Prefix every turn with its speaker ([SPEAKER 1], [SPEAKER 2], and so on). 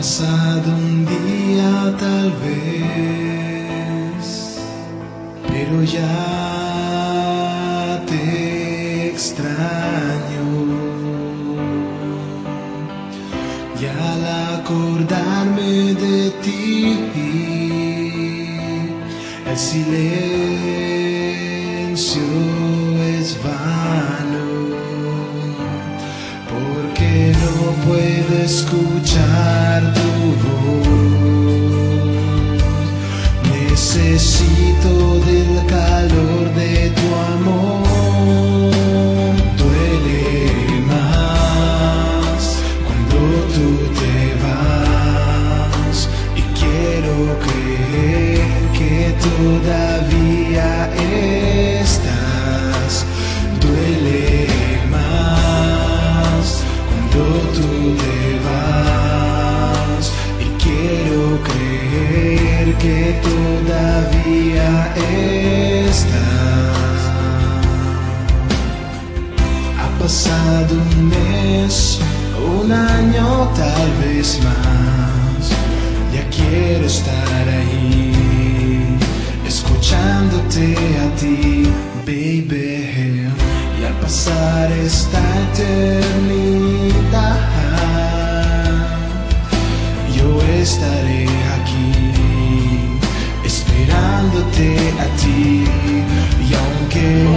[SPEAKER 1] pasado un día tal vez, pero ya te extraño. Y al acordarme de ti, el silencio es vano, puedo escuchar que todavía estás. Ha pasado un mes, un año tal vez más. Ya quiero estar ahí, escuchándote a ti, baby. Y al pasar esta eternidad, yo estaré aquí, esperándote a ti. Y aunque